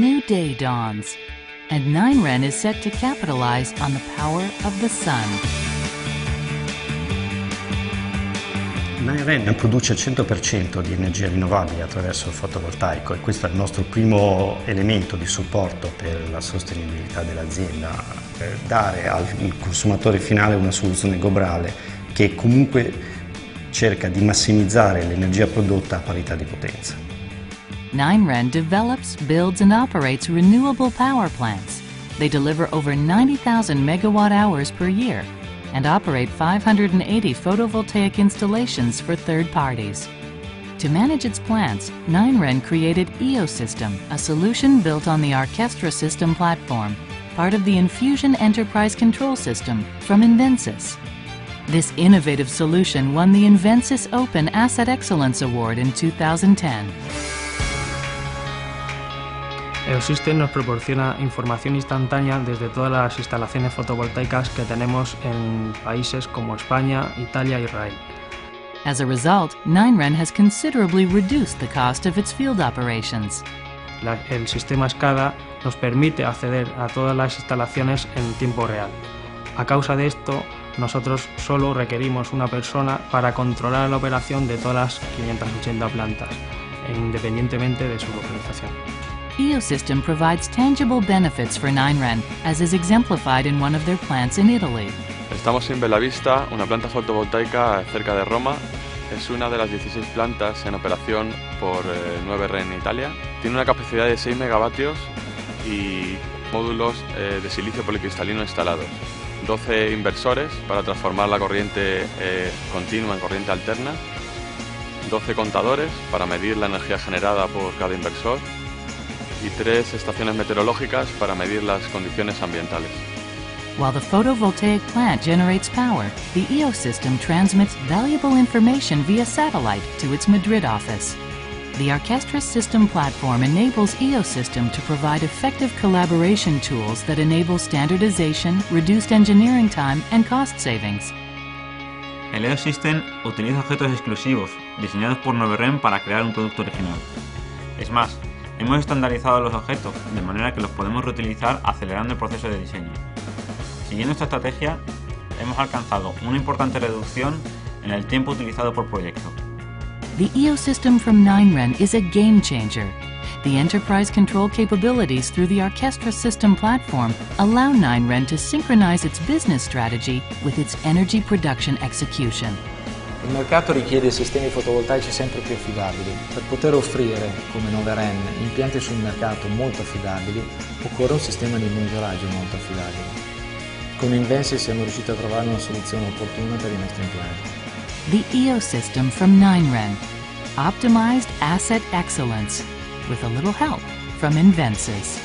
new day dawns, and 9REN is set to capitalize on the power of the sun. Nairen produce il 100% di energia rinnovabile attraverso il fotovoltaico e questo è il nostro primo elemento di supporto per la sostenibilità dell'azienda, dare al consumatore finale una soluzione globale che comunque cerca di massimizzare l'energia prodotta a parità di potenza. 9REN develops, builds, and operates renewable power plants. They deliver over 90,000 megawatt hours per year and operate 580 photovoltaic installations for third parties. To manage its plants, 9REN created EOSystem, a solution built on the Orchestra System platform, part of the Infusion Enterprise Control System from Invensys. This innovative solution won the Invensys Open Asset Excellence Award in 2010. EOSystem nos proporciona información instantánea desde todas las instalaciones fotovoltaicas que tenemos en países como España, Italia e Israel. As a result, 9REN has considerably reduced the cost of its field operations. La- el sistema SCADA nos permite acceder a todas las instalaciones en tiempo real. A causa de esto, nosotros solo requerimos una persona para controlar la operación de todas las 580 plantas, independientemente de su localización. EOSystem provides tangible benefits for 9REN, as is exemplified in one of their plants in Italy. Estamos en Bellavista, una planta fotovoltaica cerca de Roma. Es una de las 16 plantas en operación por eh, 9REN Italia. Tiene una capacidad de 6 megavatios y módulos eh, de silicio policristalino instalados. 12 inversores para transformar la corriente eh, continua en corriente alterna. 12 contadores para medir la energía generada por cada inversor. Y tres estaciones meteorológicas para medir las condiciones ambientales. While the photovoltaic plant generates power, the EOSystem transmits valuable information via satellite to its Madrid office. The Orchestra System platform enables EOSystem to provide effective collaboration tools that enable standardization, reduced engineering time, and cost savings. El EOS System utiliza objetos exclusivos, diseñados por 9REM para crear un producto original. Es más, hemos estandarizado los objetos de manera que los podemos reutilizar acelerando el proceso de diseño. Siguiendo esta estrategia, hemos alcanzado una importante reducción en el tiempo utilizado por proyecto. The EOSystem from 9REN is a game changer. The enterprise control capabilities through the Orchestra System platform allow 9REN to synchronize its business strategy with its energy production execution. Il mercato richiede sistemi fotovoltaici sempre più affidabili. Per poter offrire, come 9REN, impianti sul mercato molto affidabili, occorre un sistema di monitoraggio molto affidabile. Con Invensi siamo riusciti a trovare una soluzione opportuna per i nostri impianti. The EOSystem from 9REN. Optimized asset excellence with a little help from Invensys.